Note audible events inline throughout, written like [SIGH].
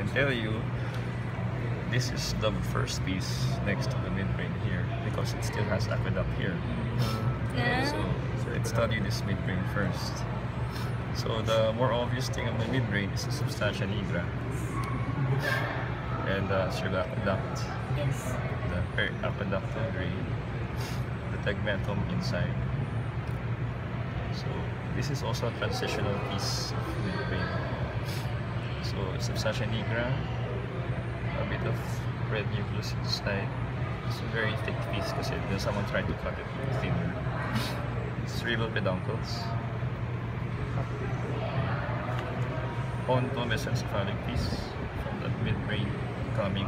can tell you this is the first piece next to the midbrain here because it still has aqueduct here. So, so let's study this midbrain first. So the more obvious thing of the midbrain is the substantia nigra and uh, the cerebral aqueduct, Yes. the periaqueductal drain, the tegmentum inside. So this is also a transitional piece of midbrain. So substantia nigra, a bit of red nucleus inside. It's a very thick piece kasi there's someone tried to cut it thinner. [LAUGHS] It's Cerebral peduncles. Onto mesencephalic piece from the midbrain coming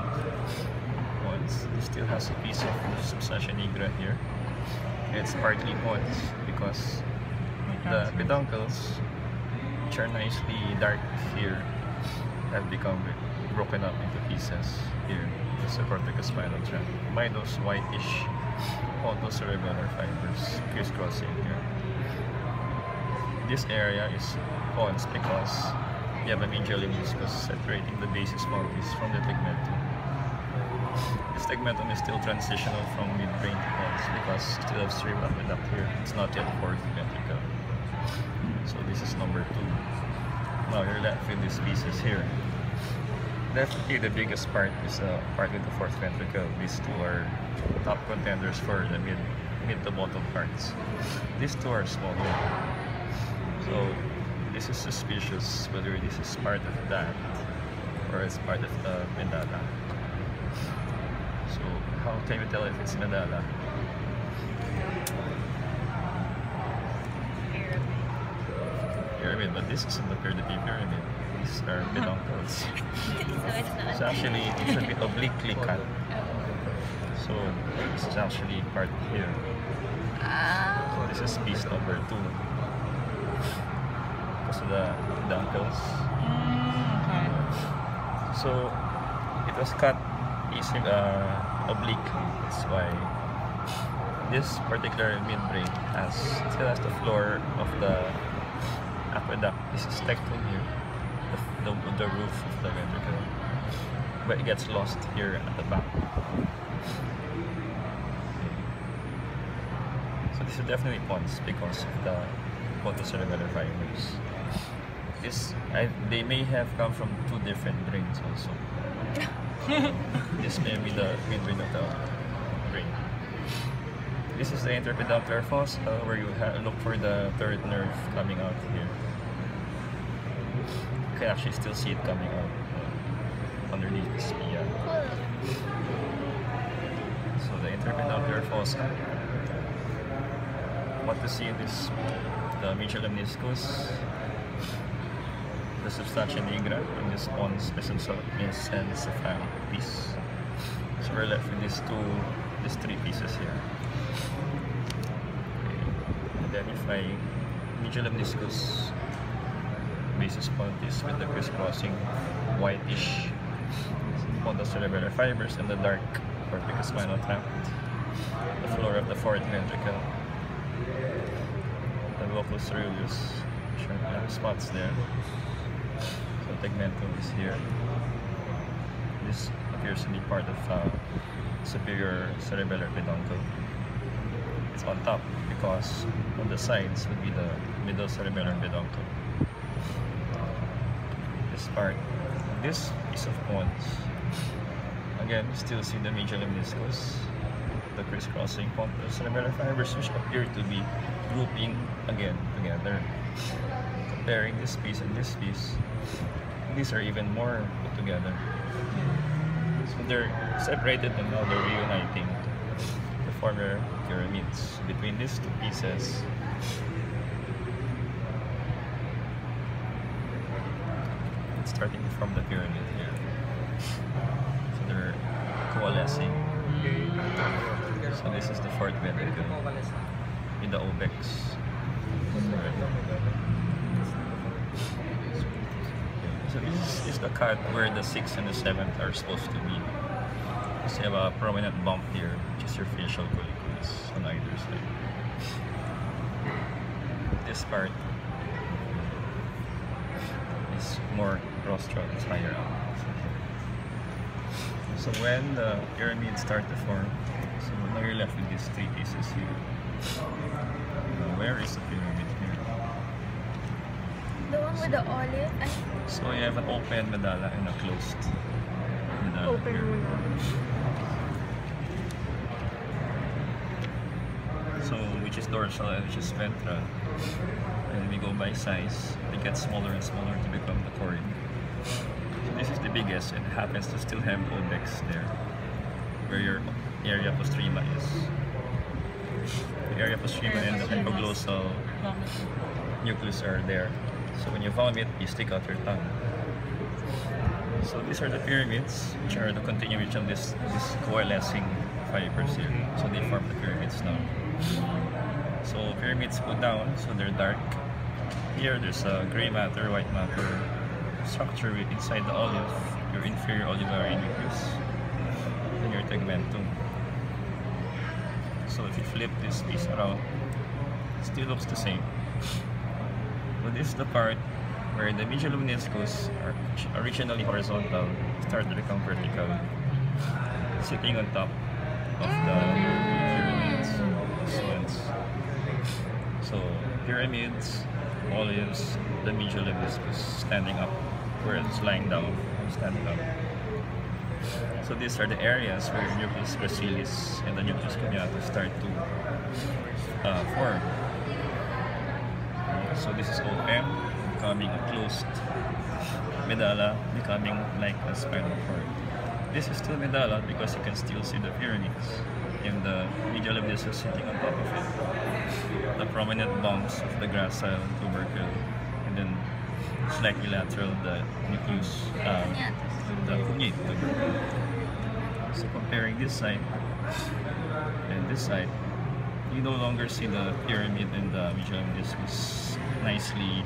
once. It still has a piece of substantia nigra here. It's partly pons because the peduncles, which are nicely dark here, have become broken up into pieces here. It's the corticospinal tract those whitish cerebellar fibers crisscrossing here. This area is pons because you have a medial lemniscus separating the basis pontis from the tegmentum. The tegmentum is still transitional from midbrain to pons because it still has cerebral aqueduct here. It's not yet fourth ventricle. So this is number two. Now you're left with these pieces here. Definitely the biggest part is uh, the part with the fourth ventricle. These two are top contenders for the mid mid to bottom parts. These two are smaller. So this is suspicious whether this is part of that or it's part of the medulla. So how can you tell if it's medulla? But this isn't the pyramid. pyramid. These are peduncles. [LAUGHS] so it's not. It's actually [LAUGHS] it's a bit obliquely cut. So this is actually part here. So Ah. this is piece number two. Because of the peduncles. okay. So it was cut easy, uh, obliquely. That's why this particular midbrain has still has the floor of the This is tectum here, the, the, the roof of the ventricle, but it gets lost here at the back. So this is definitely pons because of the pontocerebellar fibers. This I, they may have come from two different drains also. [LAUGHS] this may be the midbrain of the brain. This is the interpeduncular fossa uh, where you ha- look for the third nerve coming out here. You can actually still see it coming out uh, underneath the spia. So the interpeduncular fossa. What to see in this? The medial lemniscus, the substantia nigra, and this pons mesencephalic piece. So we're left with these two, these three pieces here. Identify medial lemniscus, basis pontis with the crisscrossing whitish pontocerebellar fibers and the dark corticospinal tract, the floor of the fourth ventricle, the locus ceruleus, black spots there. So tegmentum is here. This appears to be part of uh, superior cerebellar peduncle. It's on top because on the sides would be the middle cerebellar peduncle. This part, this piece of pons, again, still see the major lemniscus, the crisscrossing pontocerebellar fibers which appear to be grouping again together. Comparing this piece and this piece, these are even more put together. So they're separated and now they're reuniting to form their pyramids. Between these two pieces, starting to form the pyramid here. So they're coalescing. So this is the fourth ventricle in the obex. So this is, the cut where the sixth and the seventh are supposed to be. You have a uh, prominent bump here, which is your facial colliculus on either side. This part is more rostral, is higher up. So when the pyramids start to form, so now you're left with these three pieces here. Now, uh, where is the pyramid here? The one with the olive? So you have an open medulla and a closed medulla Open here. So which is dorsal and which is ventral. And we go by size. It gets smaller and smaller to become the cord. This is the biggest and happens to still have obex there. Where your area postrema is. The area postrema and the hypoglossal nucleus are there. So when you vomit, you stick out your tongue. So these are the pyramids, which are the continuation of this, this coalescing fibers here. So they form the pyramids now. So pyramids go down, so they're dark. Here there's a gray matter, white matter structure inside the olive, your inferior olivary nucleus, and your tegmentum. So if you flip this piece around, it still looks the same. But this is the part where the medial lemniscus are originally horizontal start to become vertical, sitting on top of the pyramids. So pyramids, olives, the medial lemniscus standing up, where it's lying down, standing up. So these are the areas where nucleus gracilis and the nucleus cuneata start to uh, form. So this is OM becoming a closed medulla, becoming like a spinal cord. This is still medulla because you can still see the pyramids and the medial lemniscus sitting on top of it. The prominent bumps of the gracile tubercle lateral the nucleus, uh, the. So comparing this side and this side, you no longer see the pyramid and the medial lemniscus nicely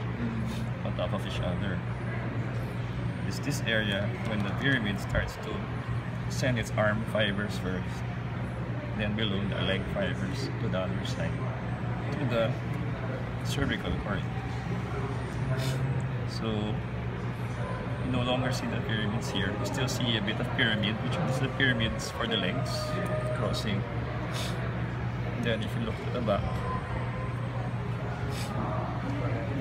on top of each other. It's this area when the pyramid starts to send its arm fibers first, then below the leg fibers to the other side, to the cervical cord. So you no longer see the pyramids here. You still see a bit of pyramid, which is the pyramids for the legs crossing. Then if you look to the back,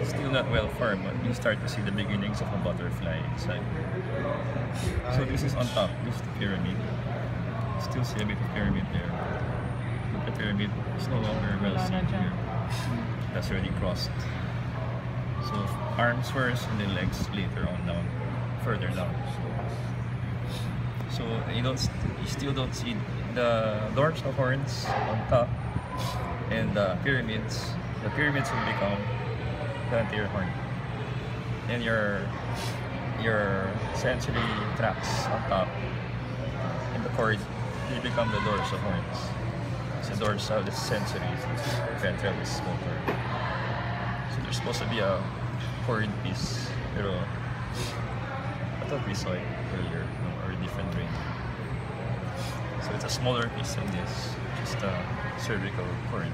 it's still not well formed, but you start to see the beginnings of a butterfly inside. So this is on top, this is the pyramid. Still see a bit of pyramid there. The pyramid is no longer well seen here. That's already crossed. So arms first and then legs later on down, further down. So you don't, you still don't see the dorsal horns on top and the pyramids. The pyramids will become the anterior horn, and your your sensory tracts on top and the cord they become the dorsal horns. So dorsal is sensory, ventral is motor. So there's supposed to be a cord piece, pero I thought we saw it earlier or a different ring. So it's a smaller piece than this, just a cervical cord.